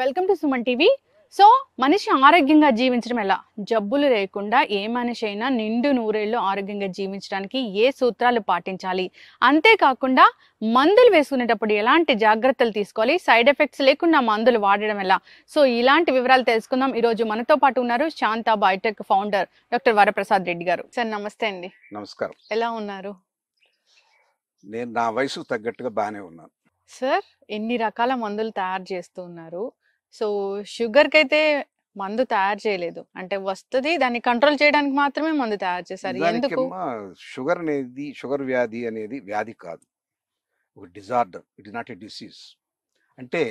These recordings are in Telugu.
Welcome to Suman TV so మనిషి ఆరోగ్యంగా జీవించడం ఎలా? జబ్బులు లేకుండా ఏ మనిషి అయినా నిండు నూరేళ్ళు ఆరోగ్యంగా జీవించడానికి ఏ సూత్రాలు పాటించాలి? అంతేకాకుండా మందులు వేసుకునేటప్పుడు ఎలాంటి జాగ్రత్తలు తీసుకోవాలి? సైడ్ ఎఫెక్ట్స్ లేకుండా మందులు వాడడం ఎలా? సో ఇలాంటి వివరాలు తెలుసుకుందాం. ఈ రోజు మనతో పాటు ఉన్నారు Shantha biotech founder doctor Varaprasad Reddy garu. Sir నమస్తే అండి. నమస్కారం. ఎలా ఉన్నారు? నేను నా వయసు తగ్గట్టుగా బాగానే ఉన్నాను. సార్ ఎన్ని రకాల మందులు తయారు చేస్తూ ఉన్నారు? సో షుగర్కి అయితే మందు తయారు చేయలేదు. అంటే వస్తుంది దాన్ని కంట్రోల్ చేయడానికి మాత్రమే మందు తయారు చేశారు. ఎందుకు? షుగర్ అనేది షుగర్ వ్యాధి అనేది వ్యాధి కాదు. ఒక disorder it is not a disease. అంటే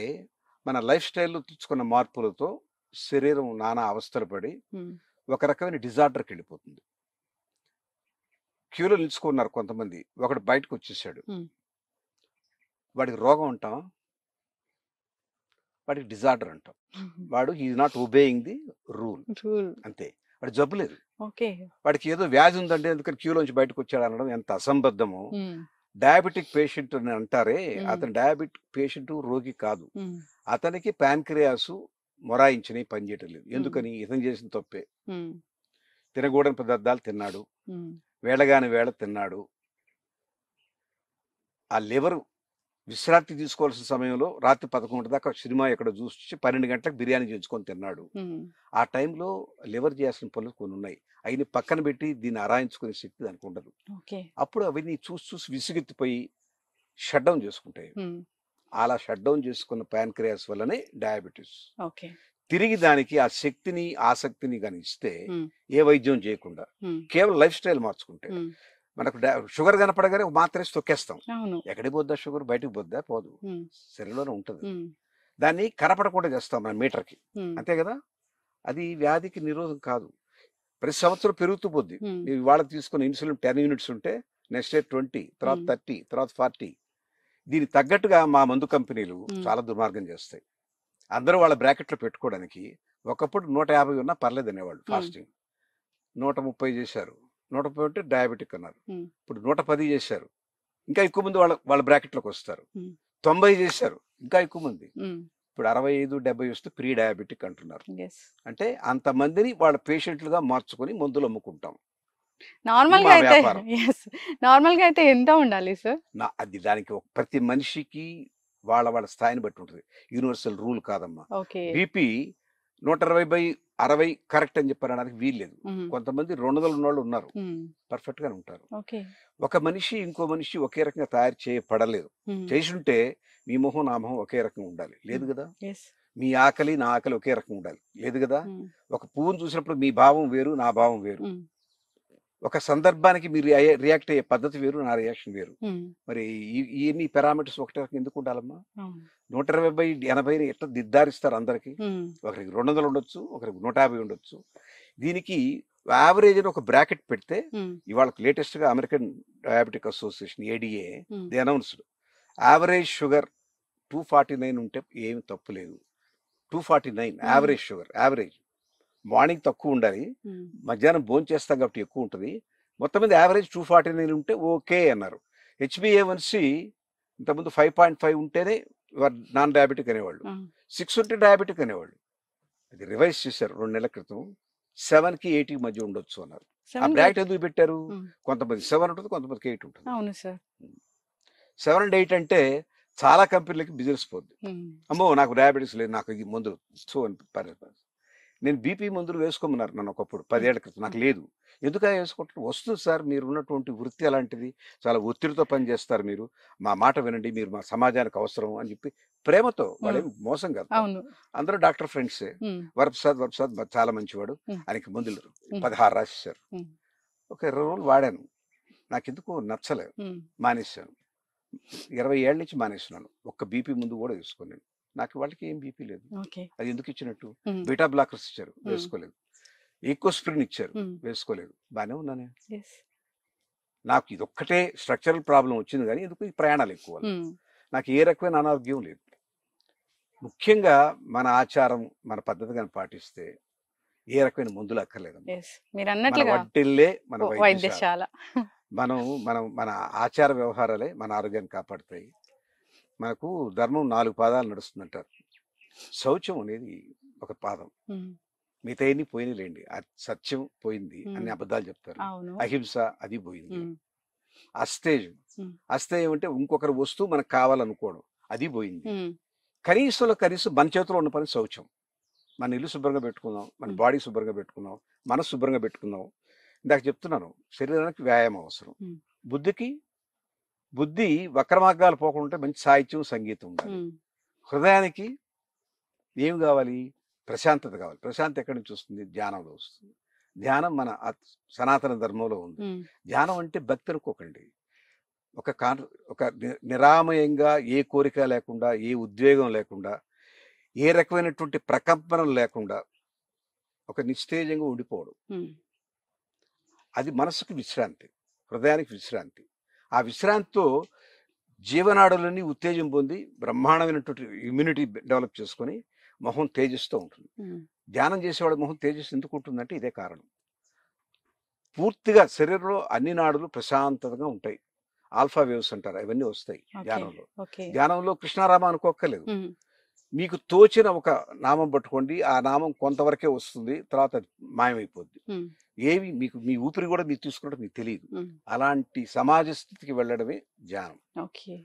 మన లైఫ్ స్టైల్లో తెచ్చుకున్న మార్పులతో శరీరం నానా అవస్థలు పడి ఒక రకమైన డిజార్డర్కి వెళ్ళిపోతుంది. క్యూలో నిలుచుకున్నారు కొంతమంది. ఒకడు బయటకు వచ్చేసాడు. వాడికి రోగం అంటాం వాడికి డిజార్డర్ అంటాం. వాడు is not obeying the rule. Rule. అంతే. వాడు జబ్బు లేదు. వాడికి ఏదో వ్యాధి ఉందంటే ఎందుకని క్యూలోంచి బయటకు వచ్చాడు అనడం ఎంత అసంబద్ధమో. డయాబెటిక్ పేషెంట్ అని అంటారే. అతను డయాబెటిక్ పేషెంట్ రోగి కాదు. అతనికి ప్యాన్క్రియాస్ మొరాయించినవి పనిచేయటం లేదు. ఎందుకని? ఇతను చేసిన తప్పే. తినకూడని పదార్థాలు తిన్నాడు. వేళగాని వేళ తిన్నాడు. ఆ లివర్ విశ్రాంతి తీసుకోవాల్సిన సమయంలో రాత్రి పదకొండు దాకా సినిమా ఎక్కడ చూసి పన్నెండు గంటలకు బిర్యానీ చేయించుకొని తిన్నాడు. ఆ టైంలో లివర్ చేయాల్సిన పనులు కొన్ని ఉన్నాయి. అయిన పక్కన పెట్టి దీన్ని ఆరాయించుకునే శక్తి దానికి ఉండదు. అప్పుడు అవన్నీ చూసి చూసి విసుగెత్తిపోయి షట్ డౌన్ చేసుకుంటాయి అలా షట్ డౌన్ చేసుకున్న ప్యాన్క్రియాస్ వల్లనే డయాబెటీస్. తిరిగి దానికి ఆ శక్తిని ఆసక్తిని కానీ ఇస్తే ఏ వైద్యం చేయకుండా కేవలం లైఫ్ స్టైల్ మార్చుకుంటే మనకు డా- షుగర్ కనపడగానే ఒక మాత్ర వేసి తొక్కేస్తాం. ఎక్కడికి పోద్దా షుగర్? బయటకు పోద్దా? పోదు. శరీరంలోనే ఉంటుంది. దాన్ని కనపడకుండా చేస్తాం మన మీటర్కి. అంతే కదా? అది వ్యాధికి నిరోధం కాదు. ప్రతి సంవత్సరం పెరుగుతూ పోద్ది. మీరు ఇవాళ తీసుకున్న ఇన్సులిన్ టెన్ యూనిట్స్ ఉంటే నెక్స్ట్ ఇయర్ ట్వంటీ తర్వాత. థర్టీ తర్వాత ఫార్టీ. దీనికి తగ్గట్టుగా మా మందు కంపెనీలు. చాలా దుర్మార్గం చేస్తాయి. అందరూ వాళ్ళ బ్రాకెట్లో పెట్టుకోవడానికి ఒకప్పుడు నూట యాభై ఉన్నా పర్లేదు అనేవాళ్ళు. ఫాస్టింగ్. నూట ముప్పై చేశారు. నూట ముప్పై ఉంటే డయాబెటిక్ అన్నారు. ఇప్పుడు నూట పది చేశారు. ఇంకా ఎక్కువ మంది వాళ్ళ వాళ్ళ బ్రాకెట్లోకి వస్తారు. తొంభై చేశారు. ఇంకా ఎక్కువ మంది. ఇప్పుడు అరవై ఐదు డెబ్బై వస్తే ప్రీ డయాబెటిక్ అంటున్నారు. Yes. అంటే అంతమందిని వాళ్ళ పేషెంట్లుగా మార్చుకొని మందులు అమ్ముకుంటాం. నార్మల్గా మా అయితే వ్యాపారం. ఎస్ నార్మల్గా అయితే ఎంత ఉండాలి సార్? నా అది దానికి ప్రతి మనిషికి వాళ్ళ వాళ్ళ స్థాయిని బట్టి ఉంటుంది. యూనివర్సల్ రూల్ కాదమ్మా. బీపీ నూట ఇరవై బై అరవై కరెక్ట్ అని చెప్పనడానికి వీల్లేదు. ఉమ్, కొంతమంది రెండు వందలు ఉన్నోళ్ళు ఉన్నారు. పర్ఫెక్ట్ గానే ఉంటారు. ఒక మనిషి ఇంకో మనిషి ఒకే రకంగా తయారు చేయబడలేదు చేసుంటే మీ మొహం నా మొహం ఒకే రకంగా ఉండాలి. లేదు కదా. మీ ఆకలి నా ఆకలి ఒకే రకంగా ఉండాలి. లేదు కదా? ఒక పువ్వును చూసినప్పుడు మీ భావం వేరు నా భావం వేరు. ఒక సందర్భానికి మీరు రియాక్ట్ అయ్యే పద్ధతి వేరు నా రియాక్షన్ వేరు. మరి ఇవన్నీ పారామీటర్స్ ఒకటే ఎందుకు ఉండాలమ్మా. నూట ఇరవై బై ఎనభై ఎట్లా దిద్దారిస్తారు అందరికి ఒకరికి రెండు వందలు ఉండొచ్చు ఒకరికి నూట యాభై ఉండొచ్చు. దీనికి యావరేజ్ అని ఒక బ్రాకెట్ పెడితే ఇవాళ లేటెస్ట్గా American diabetic association ADA the announced. Average sugar two forty nine ఉంటే ఏమి తప్పు లేదు. Two forty nine average sugar average. Morning తక్కువ ఉండాలి. మధ్యాహ్నం భోజనం చేస్తాం కాబట్టి ఎక్కువ ఉంటుంది. మొత్తం మీద యావరేజ్ టూ ఫార్టీ నైన్ ఉంటే ఓకే అన్నారు. హెచ్బిఏవన్సి ఇంతకుముందు ఫైవ్ పాయింట్ ఫైవ్ ఉంటేనే నాన్ డయాబెటిక్ అనేవాళ్ళు. సిక్స్ ఉంటే డయాబెటిక్ అనేవాళ్ళు. అది రివైజ్ చేశారు రెండు నెలల క్రితం. సెవెన్కి ఎయిట్ మధ్య ఉండొచ్చు అన్నారు. ఆ బ్రాకెట్. ఎందుకు పెట్టారు? కొంతమంది సెవెన్ ఉంటుంది కొంతమందికి ఎయిట్ ఉంటుంది. అవును సార్. సెవెన్ అండ్ ఎయిట్ అంటే చాలా కంపెనీలకి బిజినెస్ పోద్ది. అమ్మో నాకు డయాబెటీస్ లేదు నాకు ఈ మందులు సో అని నేను బీపీ మందులు వేసుకోమన్నారు నన్ను ఒకప్పుడు పదేళ్ళ క్రితం. నాకు లేదు. ఎందుకు వేసుకుంటారు వస్తుంది సార్ మీరు ఉన్నటువంటి వృత్తి అలాంటిది. చాలా ఒత్తిడితో పనిచేస్తారు మీరు. మా మాట వినండి మీరు మా సమాజానికి అవసరం అని చెప్పి ప్రేమతో వాళ్ళేం మోసం కాదు. అందరూ డాక్టర్ ఫ్రెండ్సే. వరప్రసాద్ వరప్రసాద్ చాలా మంచివాడు. ఆయనకి మందులు. పదహారు రాసేసారు. ఒక ఇరవై రోజులు వాడాను. నాకు ఎందుకు నచ్చలేదు మానేశాను. ఇరవై ఏళ్ళ నుంచి మానేస్తున్నాను. ఒక్క బీపీ ముందు కూడా వేసుకున్నాను నాకు వాళ్ళకి ఏం బీపీ లేదు. అది ఎందుకు ఇచ్చినట్టు? బీటా బ్లాకర్స్ ఇచ్చారు. వేసుకోలేదు. ఈకోస్ప్రిన్ ఇచ్చారు వేసుకోలేదు. బాగానే ఉన్నానే. నాకు ఇది ఒక్కటే స్ట్రక్చరల్ ప్రాబ్లం వచ్చింది కానీ ఎందుకు ఈ ప్రయాణాలు ఎక్కువ నాకు ఏ రకమైన అనారోగ్యం లేదు. ముఖ్యంగా మన ఆచారం మన పద్ధతి కానీ పాటిస్తే ఏ రకమైన మందులు అక్కర్లేదు వడ్డిల్లే మన వైద్యశాల. మనం మనం మన ఆచార వ్యవహారాలే మన ఆరోగ్యాన్ని కాపాడుతాయి. మనకు ధర్మం నాలుగు పాదాలు నడుస్తుందంటారు. శౌచం అనేది ఒక పాదం. మిగతా ఎన్ని పోయినలేండి ఆ సత్యం పోయింది అన్ని ఉమ్. అబద్ధాలు చెప్తారు. అహింస అది పోయింది. అస్తేజం. అస్తేజం అంటే ఇంకొకరి వస్తువు మనకు కావాలనుకోవడం అది పోయింది. కనీసంలో కనీసం మన చేతిలో ఉన్న పని శౌచం. మన ఇల్లు శుభ్రంగా పెట్టుకుందాం. మన. బాడీ శుభ్రంగా పెట్టుకుందాం. మనసు శుభ్రంగా పెట్టుకుందాం. ఇందాక చెప్తున్నాను. శరీరానికి వ్యాయామం అవసరం. బుద్ధికి బుద్ధి వక్ర మార్గాలు పోకుండా మంచి సాహిత్యం సంగీతం ఉండాలి. హృదయానికి ఏం కావాలి? ప్రశాంతత కావాలి. ప్రశాంతత ఎక్కడి నుంచి వస్తుంది? ధ్యానంలో వస్తుంది. ధ్యానం మన సనాతన ధర్మంలో ఉంది. ధ్యానం అంటే భక్తి అనుకోకండి. ఒక కాన్ ఒక నిరామయంగా ఏ కోరిక లేకుండా ఏ ఉద్వేగం లేకుండా ఏ రకమైనటువంటి ప్రకంపనం లేకుండా ఒక నిస్తేజంగా ఉండిపోవడం. అది మనసుకు విశ్రాంతి హృదయానికి విశ్రాంతి. ఆ విశ్రాంతితో జీవనాడులన్నీ ఉత్తేజం పొంది బ్రహ్మాండమైనటువంటి ఇమ్యూనిటీ డెవలప్ చేసుకొని మొహం తేజస్తో ఉంటుంది. ధ్యానం చేసేవాడు మొహం తేజస్సు ఎందుకు ఉంటుందంటే ఇదే కారణం. పూర్తిగా శరీరంలో అన్ని నాడులు ప్రశాంతతగా ఉంటాయి. ఆల్ఫా వేవ్స్ అంటారు అవన్నీ వస్తాయి ధ్యానంలో. ధ్యానంలో కృష్ణారామ అనుకోక్కర్లేదు. మీకు తోచిన ఒక నామం పట్టుకోండి ఆ నామం కొంతవరకే వస్తుంది తర్వాత మాయమైపోద్ది. ఏవి మీకు మీ ఊపిరి కూడా మీరు తీసుకుంటే మీకు తెలియదు అలాంటి సమాజ స్థితికి వెళ్ళడమే ధ్యానం ఓకే.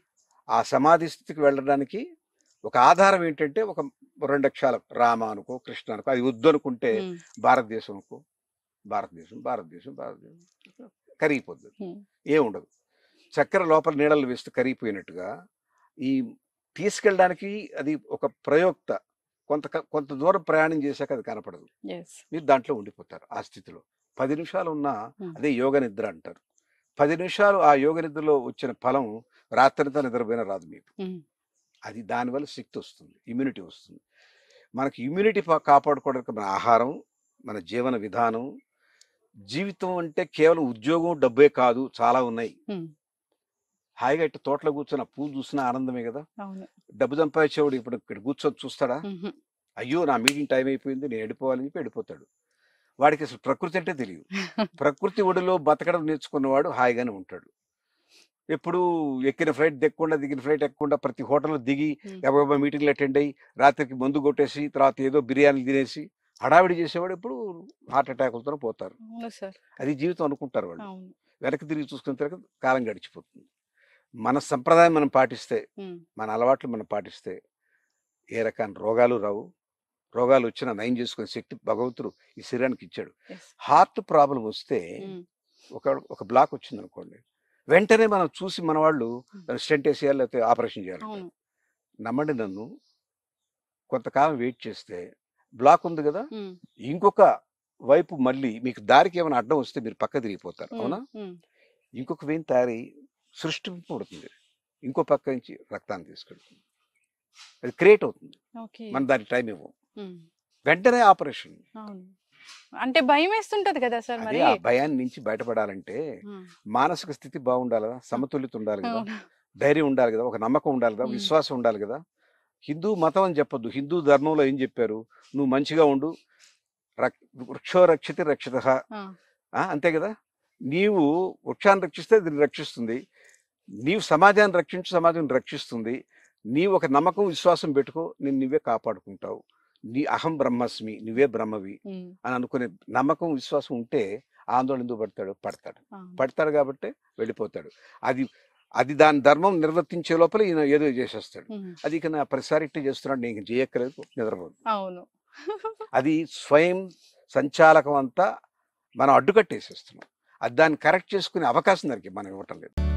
ఆ సమాధి స్థితికి వెళ్ళడానికి ఒక ఆధారం ఏంటంటే ఒక రెండు అక్షరాలు రామ అనుకో కృష్ణ అనుకో అది వద్దు అనుకుంటే భారతదేశం అనుకో భారతదేశం భారతదేశం భారతదేశం కరిగిపోద్ది. ఏముండదు. చక్కెర లోపల నీడలు వేస్తే కరిగిపోయినట్టుగా ఈ తీసుకెళ్ళడానికి అది ఒక ప్రయోక్త కొంత కొంత దూరం ప్రయాణం చేశాక అది కనపడదు. Yes, మీరు దాంట్లో ఉండిపోతారు ఆ స్థితిలో. పది నిమిషాలు ఉన్నా. అదే యోగ నిద్ర అంటారు. పది నిమిషాలు ఆ యోగ నిద్రలో వచ్చిన ఫలం రాత్రంతా నిద్రపోయినా రాదు మీకు. అది దానివల్ల శక్తి వస్తుంది ఇమ్యూనిటీ వస్తుంది. మనకి ఇమ్యూనిటీ కాపాడుకోవడానికి మన ఆహారం మన జీవన విధానం జీవితం అంటే కేవలం ఉద్యోగం డబ్బే కాదు చాలా ఉన్నాయి. హాయిగా ఇట్టు తోటలో కూర్చొని ఆ పూలు చూసినా ఆనందమే కదా! డబ్బు సంపాదించేవాడు ఇప్పుడు ఇక్కడ కూర్చొని చూస్తాడా? అయ్యో! నా మీటింగ్ టైం అయిపోయింది నేను వెళ్ళిపోవాలని చెప్పి వెళ్ళిపోతాడు. వాడికి అసలు ప్రకృతి అంటే తెలియదు. ప్రకృతి ఒడిలో బతకడం నేర్చుకున్నవాడు హాయిగానే ఉంటాడు. ఎప్పుడు ఎక్కిన ఫ్లైట్ దిక్కకుండా దిగిన ఫ్లైట్ ఎక్కకుండా ప్రతి హోటల్లో దిగి ఉమ్, ఎవరో మీటింగ్లు అటెండ్ అయ్యి రాత్రికి మందు కొట్టేసి తర్వాత ఏదో బిర్యానీలు తినేసి హడావిడి చేసేవాడు ఎప్పుడు హార్ట్ అటాకులతో పోతారు. అది జీవితం అనుకుంటారు వాళ్ళు. వెనక్కి తిరిగి చూసుకున్న తర్వాత కాలం గడిచిపోతుంది. మన సంప్రదాయం మనం పాటిస్తే మన అలవాట్లు మనం పాటిస్తే ఏ రకాల రోగాలు రావు. రోగాలు వచ్చినా నయం చేసుకునే శక్తి భగవంతుడు ఈ శరీరానికి ఇచ్చాడు. హార్ట్ ప్రాబ్లం వస్తే ఒక ఒక బ్లాక్ వచ్చింది అనుకోండి వెంటనే మనం చూసి మన వాళ్ళు. స్టెంట్ వేసేయాలి లేకపోతే ఆపరేషన్ చేయాలి నమ్మండి నన్ను. కొంతకాలం వెయిట్ చేస్తే బ్లాక్ ఉంది కదా ఇంకొక వైపు మళ్ళీ మీకు దారికి ఏమైనా అడ్డం వస్తే మీరు పక్క తిరిగిపోతారు అవునా? ఇంకొక వెయిన్ తయారై సృష్టింపబడుతుంది ఇంకో పక్క నుంచి రక్తాన్ని తీసుకెళ్తుంది. అది క్రియేట్ అవుతుంది. మనం దానికి టైం ఇవ్వం. వెంటనే ఆపరేషన్. అంటే భయం వేస్తుంటది కదా సార్ మరి. ఆ భయాన్ని నుంచి బయటపడాలంటే మానసిక స్థితి బాగుండాలి కదా సమతుల్యత ఉండాలి కదా ధైర్యం ఉండాలి కదా ఒక నమ్మకం ఉండాలి కదా. విశ్వాసం ఉండాలి కదా. హిందూ మతం అని చెప్పొద్దు. హిందూ ధర్మంలో ఏం చెప్పారు? నువ్వు మంచిగా ఉండు. వృక్షో రక్షితి రక్షిత. అంతే కదా? నీవు వృక్షాన్ని రక్షిస్తే దీన్ని రక్షిస్తుంది. నీవు సమాజాన్ని రక్షించు సమాజం రక్షిస్తుంది. నీవు ఒక నమ్మకం విశ్వాసం పెట్టుకో నేను నువ్వే కాపాడుకుంటావు. నీ అహం బ్రహ్మస్మి నువ్వే బ్రహ్మవి అని అనుకునే నమ్మకం విశ్వాసం ఉంటే ఆందోళన ఎందుకు పడతాడు? పడతాడు. పడతాడు కాబట్టి వెళ్ళిపోతాడు. అది అది దాని ధర్మం నిర్వర్తించే లోపల ఈయన ఏదో చేసేస్తాడు. అది ఇక నా ప్రతిసారి ఇట్టే చేస్తున్నాడు. నేను చేయక్కలేదు నిద్రపోదు. అవును. అది స్వయం సంచాలకం అంతా మనం అడ్డుకట్టేసేస్తున్నాం. అది దాన్ని కరెక్ట్ చేసుకునే అవకాశం దానికి మనం ఇవ్వటం లేదు.